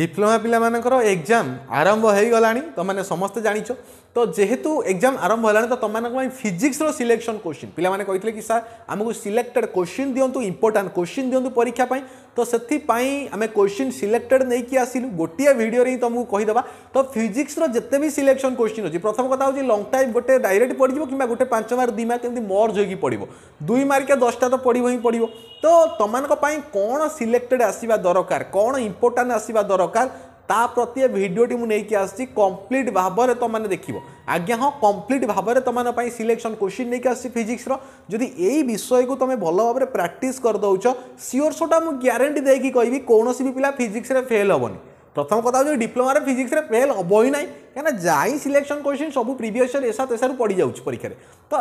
Diploma পিলামানଙ୍କର exam ଆରମ୍ଭ ହୋଇଗଲାଣି ତୁମମାନେ ସମସ୍ତେ ଜାଣିଛ तो जेहेतु एग्जाम आरंभ होगा तो तुम फिजिक्स रिलेक्शन क्वेश्चन पे कहते कि सार आमको सिलेक्टेड क्वेश्चन दिंतु इंपोर्टां क्वेश्चन दिंतु परीक्षापी तो से आम क्वेश्चन सिलेक्टेड नहीं आसलु गोटे भिडियो ही तुमको कहीदेव तो फिजिक्स जिते भी सिलेक्शन क्वेश्चन अच्छी प्रथम कथा हूँ लंग टाइम गोटे डायरेक्ट पड़ो कि गोटे पांच मार्क दुई मार्क एमती मर्ज हो पड़ो दुई मार्क दसटा तो पड़ो ही पड़ो तो तुमको कौन सिलेक्टेड आसवा दरकार कौन इंपोर्टां आसवा दरकार ତା ପ୍ରତି ଏ ଭିଡ଼ିଓଟି ମୁଁ ନେଇକି ଆସିଛି କମ୍ପ୍ଲିଟ୍ ଭାବରେ ତୁମମାନେ ଦେଖିବ ଆଜ୍ଞା ହଁ କମ୍ପ୍ଲିଟ୍ ଭାବରେ ତୁମମାନଙ୍କ ପାଇଁ ସିଲେକ୍ସନ୍ କୋଶ୍ଚିନ୍ ନେଇକି ଆସିଛି ଫିଜିକ୍ସର ଯଦି ଏଇ ବିଷୟକୁ ତୁମେ ଭଲ ଭାବରେ ପ୍ରାକ୍ଟିସ୍ କରିଦେଉଛ ସିଓର ସୋଟା ମୁଁ ଗ୍ୟାରେଣ୍ଟି ଦେଇକି କହିବି କୌଣସି ବି ପିଲା ଫିଜିକ୍ସରେ ଫେଲ୍ ହେବନି ପ୍ରଥମ କଥା ହେଉଛି ଡିପ୍ଲୋମାରେ ଫିଜିକ୍ସରେ ଫେଲ୍ ହେବ ହିଁ ନାହିଁ କାହିଁକିନା ଯାଇ ସିଲେକ୍ସନ୍ କୋଶ୍ଚିନ୍ ସବୁ ପ୍ରିଭିୟସ୍ ଇୟର୍ ଏସା ତେସାରୁ ପଡ଼ିଯାଉଛି ପରୀକ୍ଷାରେ ତ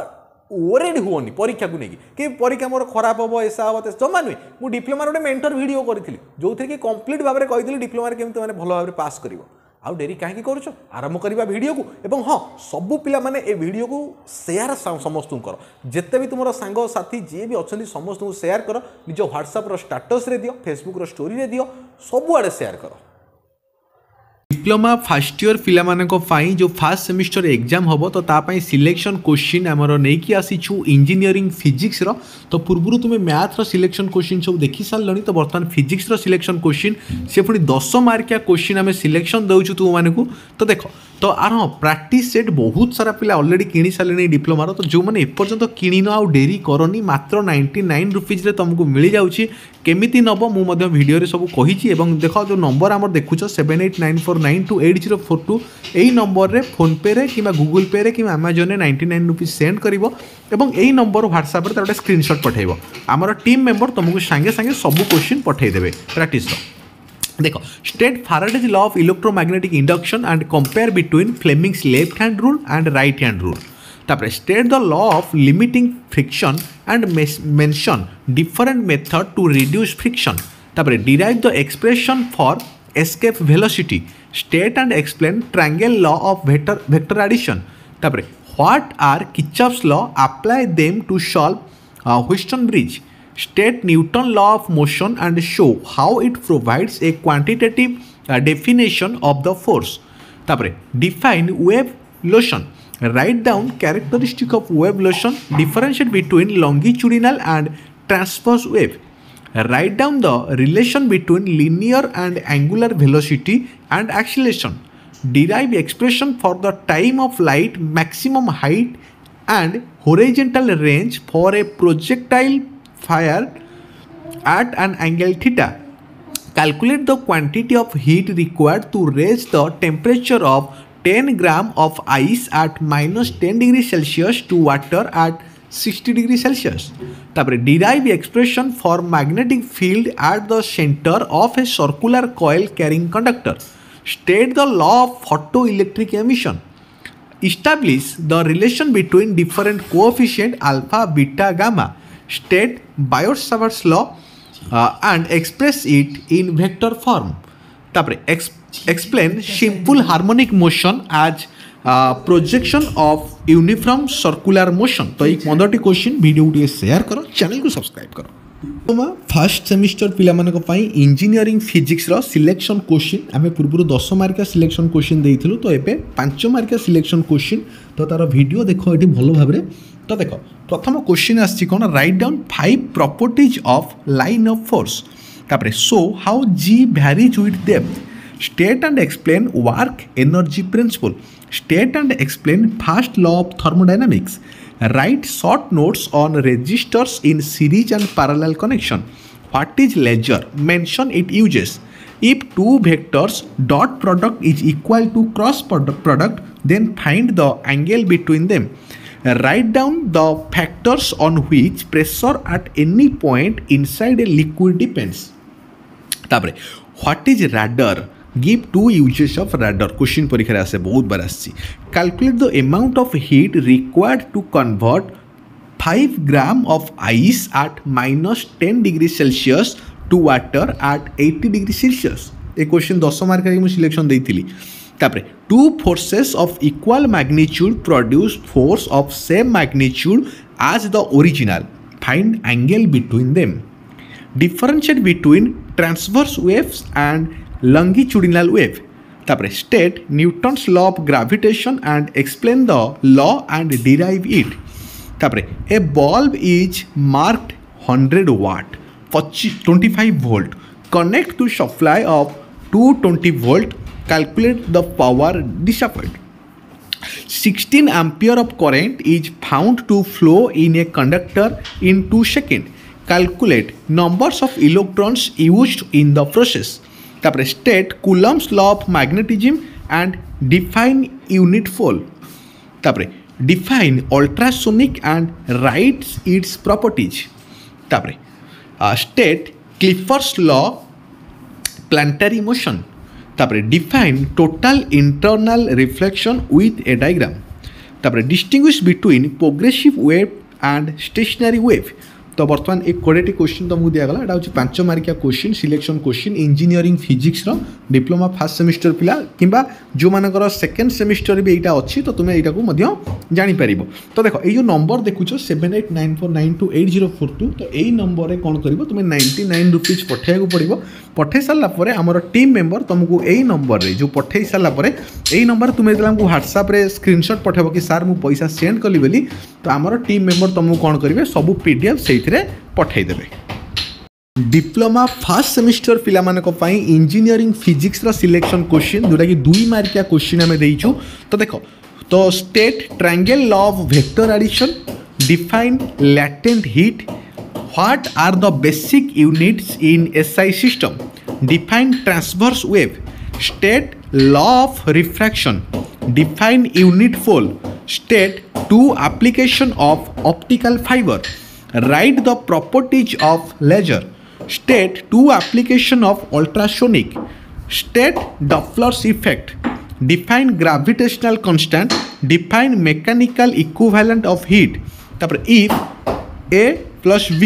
ଓରେଡ଼ି ହୁଅନି ପରୀକ୍ଷାକୁ ନେଇକି କି ପରୀକ୍ଷା ମୋର ଖରାପ ହେବ ଏସା ହେବ ଜମା ନୁହେଁ ମୁଁ ଡିପ୍ଲୋମାର ଗୋଟେ ମେଣ୍ଟର ଭିଡ଼ିଓ କରିଥିଲି ଯେଉଁଥିରେ କି କମ୍ପ୍ଲିଟ୍ ଭାବରେ କହିଥିଲି ଡିପ୍ଲୋମାରେ କେମିତି ମାନେ ଭଲ ଭାବରେ ପାସ୍ କରିବ ଆଉ ଡେରି କାହିଁକି କରୁଛ ଆରମ୍ଭ କରିବା ଭିଡ଼ିଓକୁ ଏବଂ ହଁ ସବୁ ପିଲାମାନେ ଏ ଭିଡ଼ିଓକୁ ସେୟାର ସମସ୍ତଙ୍କର ଯେତେ ବି ତୁମର ସାଙ୍ଗସାଥି ଯିଏ ବି ଅଛନ୍ତି ସମସ୍ତଙ୍କୁ ସେୟାର କର ନିଜ ହ୍ୱାଟ୍ସଆପ୍ର ଷ୍ଟାଟସ୍ରେ ଦିଅ ଫେସବୁକ୍ର ଷ୍ଟୋରିରେ ଦିଅ ସବୁଆଡ଼େ ସେୟାର କର ডিপ্লোমা ফার্স্ট ইୟର ପିଲାମାନଙ୍କ ପାଇଁ ଯେଉଁ ଫାର୍ଷ୍ଟ ସେମିଷ୍ଟର ଏକ୍ଜାମ୍ ହେବ ତ ତା ପାଇଁ ସିଲେକ୍ସନ୍ କୋଶ୍ଚିନ୍ ଆମର ନେଇକି ଆସିଛୁ ଇଞ୍ଜିନିୟରିଂ ଫିଜିକ୍ସର ତ ପୂର୍ବରୁ ତୁମେ ମ୍ୟାଥ୍ର ସିଲେକ୍ସନ୍ କୋଶ୍ଚିନ୍ ସବୁ ଦେଖି ସାରିଲଣି ତ ବର୍ତ୍ତମାନ ଫିଜିକ୍ସର ସିଲେକ୍ସନ୍ କୋଶ୍ଚିନ୍ ସେ ପୁଣି ଦଶ ମାର୍କିଆ କୋଶ୍ଚିନ୍ ଆମେ ସିଲେକ୍ସନ୍ ଦେଉଛୁ ତୁମମାନଙ୍କୁ ତ ଦେଖ ତ ଆର ହଁ ପ୍ରାକ୍ଟିସ୍ ସେଟ୍ ବହୁତ ସାରା ପିଲା ଅଲରେଡ଼ି କିଣି ସାରିଲେଣି ଡିପ୍ଲୋମାର ତ ଯେଉଁମାନେ ଏପର୍ଯ୍ୟନ୍ତ କିଣିନ ଆଉ ଡେରି କରନି ମାତ୍ର ନାଇଣ୍ଟି ନାଇନ୍ ରୁପିଜ୍ରେ ତୁମକୁ ମିଳିଯାଉଛି କେମିତି ନେବ ମୁଁ ମଧ୍ୟ ଭିଡ଼ିଓରେ ସବୁ କହିଛି ଏବଂ ଦେଖ ଯେଉଁ ନମ୍ବର ଆମର ଦେଖୁଛ seven eight nine four four nine two eight zero four two এই ନମ୍ବରରେ ଫୋନ୍ପେରେ କିମ୍ବା ଗୁଗୁଲ୍ ପେରେ କିମ୍ବା ଆମାଜନରେ ନାଇଣ୍ଟି ନାଇନ୍ ରୁପିଜ୍ ସେଣ୍ଡ କରିବ ଏବଂ ଏହି ନମ୍ବର ହ୍ୱାଟ୍ସଆପ୍ରେ ତା'ର ଗୋଟେ ସ୍କ୍ରିନ୍ସଟ୍ ପଠାଇବ ଆମର ଟିମ୍ ମେମ୍ବର ତୁମକୁ ସାଙ୍ଗେ ସାଙ୍ଗେ ସବୁ କୋଶ୍ଚିନ୍ ପଠାଇଦେବେ ପ୍ରାକ୍ଟିସ୍ର দেখ state Faraday's law of electromagnetic induction and compare between Fleming's left hand rule and right hand rule তারপরে state the law of limiting friction and mention different method to reduce friction তারপরে derive the expression for escape velocity state and explain triangle law of vector vector addition tapre what are kirchhoff's law apply them to solve uh, wheaton bridge state newton law of motion and show how it provides a quantitative uh, definition of the force tapre define wave lotion write down characteristic of wave lotion differentiate between longitudinal and transverse wave Write down the relation between linear and angular velocity and acceleration. Derive expression for the time of light maximum height and horizontal range for a projectile fired at an angle theta. Calculate the quantity of heat required to raise the temperature of 10 gram of ice at minus 10 degree Celsius to water at 60 degree Celsius. তাপরে derive expression for magnetic field at the centre of a circular coil carrying conductor state the law of photoelectric emission establish the relation between different coefficient alpha beta gamma state biot-savart's law uh, and express it in vector form তারপরে explain simple harmonic motion as projection of uniform circular motion तो एक पंद्रह टी question video टे share कर channel को subscribe कर first semester পিলাମାନଙ୍କ ପାଇଁ ଇଞ୍ଜିନିୟରିଂ ଫିଜିକ୍ସର ସିଲେକ୍ସନ୍ କୋଶ୍ଚିନ୍ ଆମେ ପୂର୍ବରୁ ଦଶ ମାର୍କିଆ ସିଲେକ୍ସନ୍ କୋଶ୍ଚିନ୍ ଦେଇଥିଲୁ ତ ଏବେ ପାଞ୍ଚ ମାର୍କିଆ ସିଲେକ୍ସନ୍ କୋଶ୍ଚିନ୍ ତ ତା'ର ଭିଡ଼ିଓ ଦେଖ ଏଠି ଭଲ ଭାବରେ ତ ଦେଖ ପ୍ରଥମ କୋଶ୍ଚିନ୍ ଆସିଛି କ'ଣ write down five properties of line of force ତାପରେ so how g varies with depth state and explain work energy principle State and explain first law of thermodynamics. Write short notes on resistors in series and parallel connection. What is ledger? Mention it uses. If two vectors dot product is equal to cross product, then find the angle between them. Write down the factors on which pressure at any point inside a liquid depends. what is radar give two uses of radar question পরীক্ষায় আসে বার আসছি calculate the amount of heat required to convert five gram of ice at minus ten degree Celsius to water at eighty degree Celsius এ question দশ মার্করে ମୁଁ selection ଦେଇଥିଲି ତାପରେ two forces of equal magnitude produce force of same magnitude as the original find angle between them differentiate between transverse waves and longitudinal wave তারপরে state Newton's law of gravitation and explain the law and derive it তারপরে a bulb is marked hundred watt পঁচিশ twenty five volt connect to supply of two twenty volt calculate the power disappoint 16 ampere of current is found to flow in a conductor in 2 seconds. Calculate numbers of electrons used in the process. তারপরে state Coulomb's law of magnetism and define unit pole তারপরে define ultrasonic and writes its properties তারপরে state Kepler's law planetary motion তারপরে define total internal reflection with a diagram তারপরে distinguish between progressive wave and stationary wave ତ ବର୍ତ୍ତମାନ ଏ କୋଡ଼ିଏଟି question ତୁମକୁ ଦିଆଗଲା ଏଇଟା ହେଉଛି ପାଞ୍ଚ ମାର୍କିଆ କୋଶ୍ଚିନ୍ ସିଲେକ୍ସନ୍ କୋଶ୍ଚିନ୍ ଇଞ୍ଜିନିୟରିଂ ଫିଜିକ୍ସର ଡିପ୍ଲୋମା ଫାର୍ଷ୍ଟ ସେମିଷ୍ଟର ପିଲା କିମ୍ବା ଯେଉଁମାନଙ୍କର ସେକେଣ୍ଡ ସେମିଷ୍ଟର ବି ଏଇଟା ଅଛି ତ ତୁମେ ଏଇଟାକୁ ମଧ୍ୟ ଜାଣିପାରିବ ତ ଦେଖ ଏଇ ଯେଉଁ ନମ୍ବର ଦେଖୁଛ seven eight nine four nine two eight zero four two ତ ଏଇ ନମ୍ବରରେ କ'ଣ କରିବ ତୁମେ ନାଇଣ୍ଟି ନାଇନ୍ ରୁପିଜ୍ ପଠାଇବାକୁ ପଡ଼ିବ ପଠାଇ ସାରିଲା ପରେ ଆମର ଟିମ୍ ମେମ୍ବର ତୁମକୁ ଏଇ ନମ୍ବରରେ ଯେଉଁ ପଠାଇ ସାରିଲା ପରେ ଏଇ ନମ୍ବର ତୁମେ ଯେତେବେଳେ ଆମକୁ ହ୍ୱାଟ୍ସଆପ୍ରେ ସ୍କ୍ରିନ୍ସଟ୍ ପଠାଇବ କି ସାର୍ ମୁଁ ପଇସା ସେଣ୍ଡ କଲି ବୋଲି ତ ଆମର ଟିମ୍ ମେମ୍ବର ତୁମକୁ କ'ଣ କରିବେ ସବୁ ପି ଡି ଏଫ୍ ସେଇଠି ଏଥିରେ ପଠାଇଦେବେ ডিপ্লোমা ফার্স্ট সেমিস্টর পিলামানক পাই ইঞ্জিনিয়ারিং ফিজিক্সর সিলেকশন কোশ্চিন যেটাকি দুই মার্কিয়া কোশ্চিন আমি দেইছু তো দেখ তো state triangle law of vector addition define latent heat what are the basic units in SI system define transverse wave state law of refraction define unit phone state two application of optical fibre write the properties of laser state two application of ultrasonic state doppler's effect define gravitational constant define mechanical equivalent of heat তারপরে if a plus v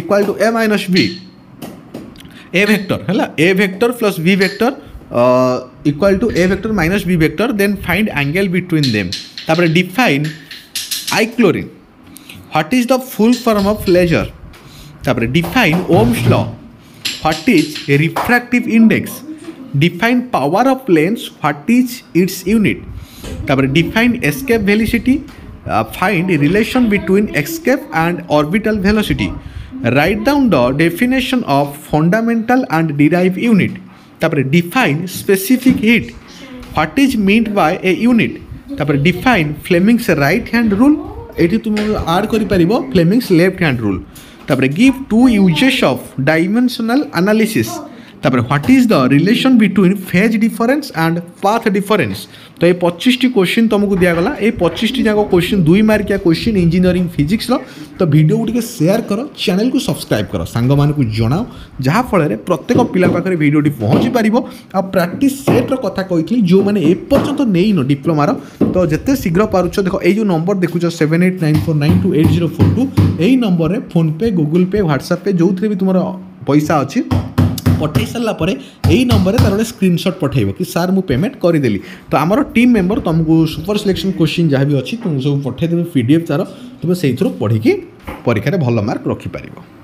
equal to a minus v a vector hala a vector plus v vector uh, equal to a vector minus b vector then find angle between them তারপরে define i chlorine what is the full form of laser তারপরে define Ohm's law what is refractive index define power of lens what is its unit তারপরে define escape velocity find relation between escape and orbital velocity write down the definition of fundamental and derive unit তারপরে define specific heat what is meant by a unit তারপরে define Fleming's right hand rule এটি তুমি আর করি পারিব Fleming's left hand rule তারপরে give two you যোশপ dimensional analysis তারপরে what is the relation between phase difference and path difference তো এই পঁচিশটি কোশ্চিন তুমକୁ দিয়াগলা এই পঁচিশটি যাক কোশ্চিন দুই মার্কিয়া কোশ্চিন ইঞ্জিনিয়ারিং ফিজিক্সর তো ভিডিও টিকে সেয়ার কর চ্যানেল কু সবসক্রাইব কর সাংমানু জনাও যা যাফলের প্রত্যেক পিলা পাখে ভিডিওটি পৌঁছি পারিব আর প্র্যাকটিস সেট্র কথা কইলি যে মানে এপর্যন্ত ন ডিপ্লোমার তো যেতে শীঘ্র পারুছ দেখো এই যে নম্বর দেখুছ seven eight nine four nine two eight zero four two এই নম্বরে PhonePe Google Pay WhatsApp Pay যে তোমার পয়সা অ ପଠାଇ ସାରିଲା ପରେ ଏଇ ନମ୍ବରରେ ତା'ର ଗୋଟେ ସ୍କ୍ରିନସଟ୍ ପଠାଇବ କି ସାର୍ ମୁଁ ପେମେଣ୍ଟ କରିଦେଲି ତ ଆମର ଟିମ୍ ମେମ୍ବର ତୁମକୁ ସୁପର ସିଲେକ୍ସନ୍ କୋଶ୍ଚିନ୍ ଯାହା ବି ଅଛି ତୁମକୁ ସବୁ ପଠାଇଦେବେ ପି ଡି ଏଫ୍ ତା'ର ତୁମେ ସେଇଥିରୁ ପଢ଼ିକି ପରୀକ୍ଷାରେ ଭଲ ମାର୍କ ରଖିପାରିବ